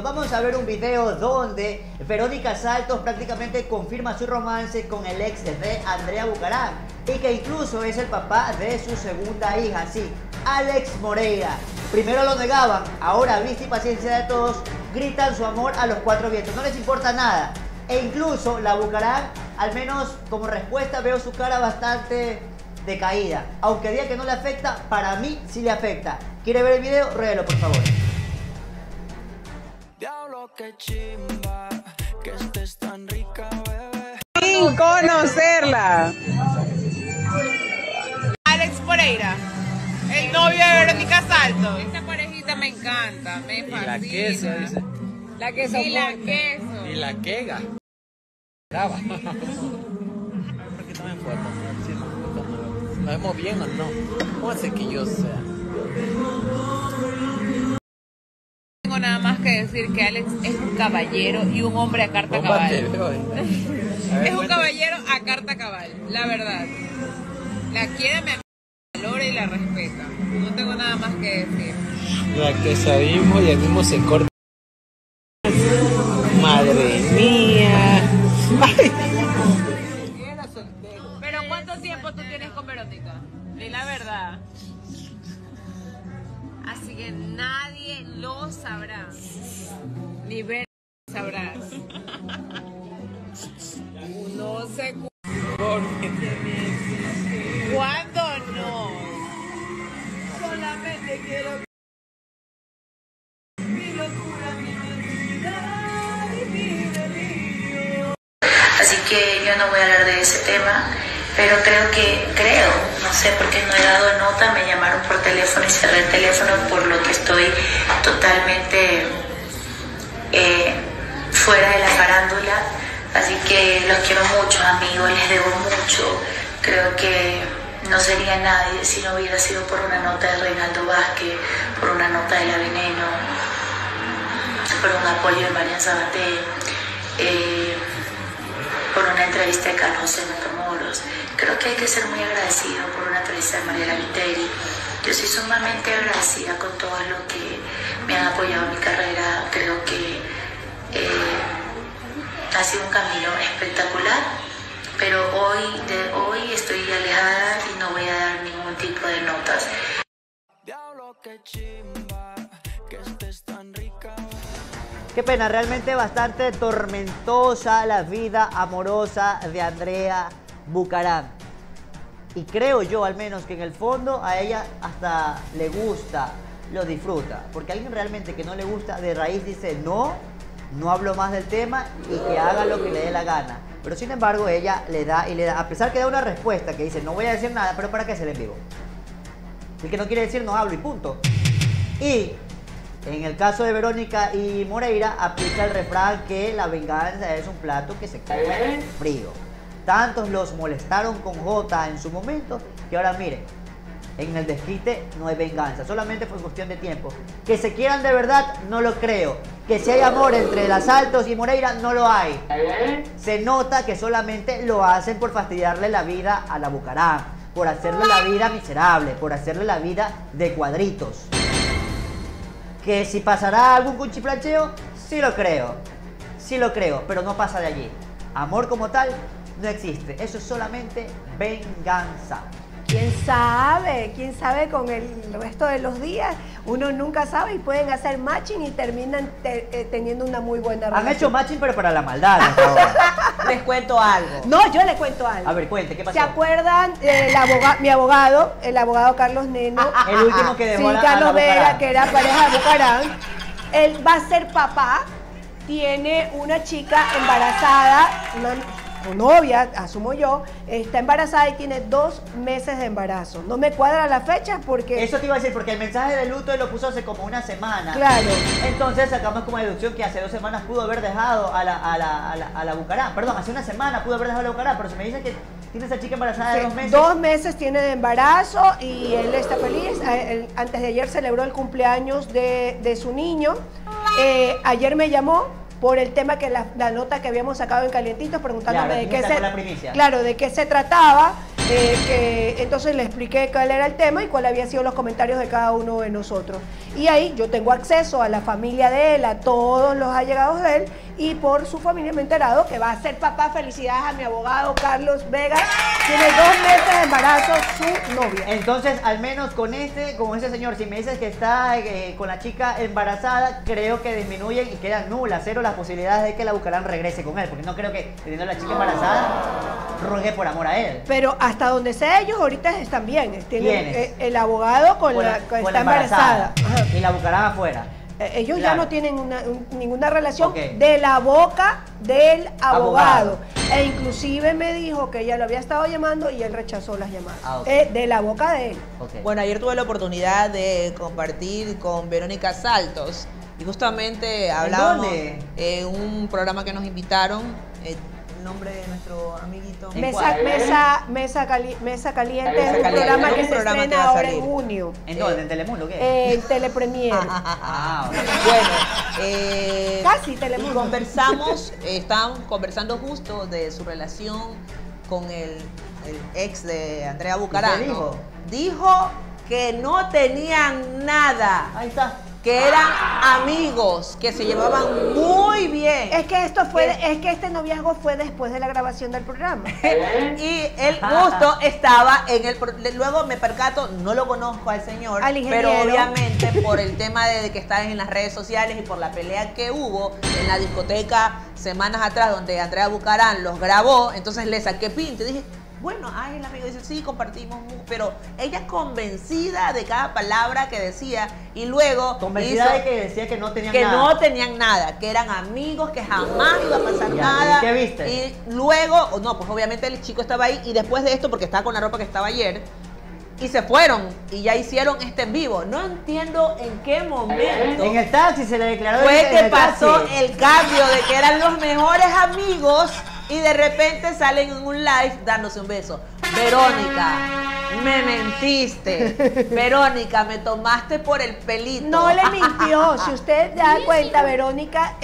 Vamos a ver un video donde Verónica Saltos prácticamente confirma su romance con el ex de Andrea Bucarán y que incluso es el papá de su segunda hija, sí, Alex Moreira. Primero lo negaban, ahora vista y paciencia de todos, gritan su amor a los cuatro vientos, no les importa nada. E incluso la Bucarán, al menos como respuesta, veo su cara bastante decaída. Aunque diga que no le afecta, para mí sí le afecta. ¿Quiere ver el video? Ruédelo, por favor. Que chimba, que estés tan rica, bebé. Sin conocerla. Alex Moreira, el novio de Verónica Salto. Esta parejita me encanta, me fascina. La queso, dice. La queso. Y la queso. Y la quega. Brava. ¿Por qué no me importa? No, ¿Nos vemos bien o no? ¿Cómo hace que yo sea? Nada más que decir que Alex es un caballero y un hombre a carta cabal. Es un caballero a carta cabal, la verdad. La quiere, me valora y la respeta. No tengo nada más que decir. La que sabimos y el mismo se corta. Así que nadie lo sabrá. Ni ver sabrás. No sé cu- cuándo no. Solamente quiero mi locura, mi mi delirio. Así que yo no voy a hablar de ese tema, pero creo que, creo, no sé por qué no he dado nota, me llamaron por teléfono y cerré el teléfono, por lo que estoy totalmente eh, fuera de la farándula. Así que los quiero mucho, amigos, les debo mucho. Creo que no sería nadie si no hubiera sido por una nota de Reinaldo Vázquez, por una nota de La Veneno, por un apoyo de María Sabaté. eh, por una entrevista de Carlos José Matamoros. Creo que hay que ser muy agradecido por una entrevista de Mariela Viteri. Yo soy sumamente agradecida con todos los que me han apoyado en mi carrera. Creo que eh, ha sido un camino espectacular, pero hoy, de hoy estoy alejada y no voy a dar ningún tipo de notas. Qué pena, realmente bastante tormentosa la vida amorosa de Andrea Bucarán. Y creo yo al menos que en el fondo a ella hasta le gusta, lo disfruta. Porque alguien realmente que no le gusta de raíz dice no, no hablo más del tema y que haga lo que le dé la gana. Pero sin embargo ella le da y le da, a pesar que da una respuesta que dice no voy a decir nada, pero para qué se le en vivo. El que no quiere decir no hablo y punto. Y en el caso de Verónica y Moreira, aplica el refrán que la venganza es un plato que se come frío. Tantos los molestaron con J en su momento que ahora miren, en el desquite no hay venganza, solamente fue cuestión de tiempo. Que se quieran de verdad, no lo creo. Que si hay amor entre las Altos y Moreira, no lo hay. Se nota que solamente lo hacen por fastidiarle la vida a la Bucarán, por hacerle la vida miserable, por hacerle la vida de cuadritos. Que si pasará algún cuchiplancheo, sí lo creo. Sí lo creo, pero no pasa de allí. Amor como tal no existe. Eso es solamente venganza. ¿Quién sabe? ¿Quién sabe con el resto de los días? Uno nunca sabe y pueden hacer matching y terminan te- eh, teniendo una muy buena Han relación. hecho matching, pero para la maldad. Les cuento algo. No, yo les cuento algo. A ver, cuente, ¿qué pasó? ¿Se acuerdan aboga- mi abogado, el abogado Carlos Neno? El último que dejó Sí, a la- a Carlos la Vera, que era pareja de Bucarán. Él va a ser papá, tiene una chica embarazada, una su novia, asumo yo, está embarazada y tiene dos meses de embarazo. No me cuadra la fecha porque... Eso te iba a decir, porque el mensaje de luto él lo puso hace como una semana. Claro. Entonces sacamos como deducción que hace dos semanas pudo haber dejado a la, a la, a la, a la Bucarán. Perdón, hace una semana pudo haber dejado a la Bucarán, pero se me dice que tiene esa chica embarazada de Sí, dos meses. Dos meses tiene de embarazo y él está feliz. Él- antes de ayer celebró el cumpleaños de, de su niño. Eh, ayer me llamó por el tema que la, la nota que habíamos sacado en Calientitos, preguntándome Claro, de qué se claro, de qué se trataba. Eh, entonces le expliqué cuál era el tema y cuál habían sido los comentarios de cada uno de nosotros. Y ahí yo tengo acceso a la familia de él, a todos los allegados de él, y por su familia me he enterado que va a ser papá. Felicidades a mi abogado Carlos Vega. Tiene dos meses de embarazo su novia. Entonces, al menos con este, con ese señor, si me dices que está eh, con la chica embarazada, creo que disminuyen y quedan nulas, cero las posibilidades de que la Bucarán regrese con él, porque no creo que teniendo la chica embarazada, ruegue por amor a él. Pero hasta donde sé ellos ahorita están bien. Tienen, eh, el abogado con, Con la, con está la embarazada. Y la Bucarán afuera. Eh, Ellos ya no tienen una- un- ninguna relación de la boca del abogado. Abogado. E inclusive me dijo que ella lo había estado llamando y él rechazó las llamadas. Ah, ok. Eh, de la boca de él. Bueno, ayer tuve la oportunidad de compartir con Verónica Saltos y justamente hablábamos en un programa que nos invitaron. Eh, el nombre de nuestro amiguito. ¿En Mesa, mesa, mesa, cali- mesa Caliente Mesa es un Caliente, programa es que un se programa que estrena ahora en junio. ¿En dónde? ¿En Telemundo qué? Eh, En Telepremier. ah, ok. Bueno, eh, Casi Telemundo. conversamos, eh, estábamos conversando justo de su relación con el, el ex de Andrea Bucarán. dijo? Dijo que no tenían nada. Ahí está. Que eran amigos, que se llevaban muy bien. Es que esto fue, es que este noviazgo fue después de la grabación del programa. y él justo estaba en el... Luego me percato, no lo conozco al señor, Al pero obviamente por el tema de que está en las redes sociales y por la pelea que hubo en la discoteca semanas atrás donde Andrea Bucarán los grabó, entonces le saqué pinta y dije... Bueno, ay, el amigo dice, sí, compartimos, mu-", pero ella convencida de cada palabra que decía y luego Convencida hizo- de que decía que no tenían que nada. no tenían nada, que eran amigos, que jamás iba a pasar Ya, nada. ¿y qué viste? Y luego, o no, pues obviamente el chico estaba ahí y después de esto, porque estaba con la ropa que estaba ayer, y se fueron y ya hicieron este en vivo. No entiendo en qué momento En el taxi se le declaró. fue que pasó taxi. el cambio de que eran los mejores amigos y de repente salen en un live dándose un beso. Verónica, me mentiste. Verónica, me tomaste por el pelito. No le mintió. Si usted da cuenta, Verónica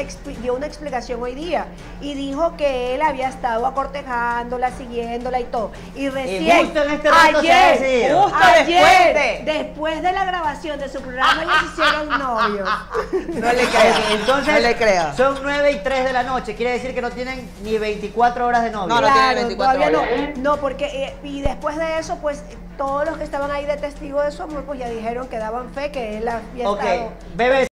dio una explicación hoy día y dijo que él había estado acortejándola, siguiéndola y todo. Y recién, justo en este rato ayer. Justo ayer, después de- después de la grabación de su programa, ellos hicieron novios. No le creo. Entonces, no le creo. son 9 y 3 de la noche. Quiere decir que no tienen ni 24 horas de novio. No, no tiene 24 todavía horas. no. No, porque eh, y después de eso, pues todos los que estaban ahí de testigo de su amor, pues ya dijeron que daban fe que él había Ok, estado bebé.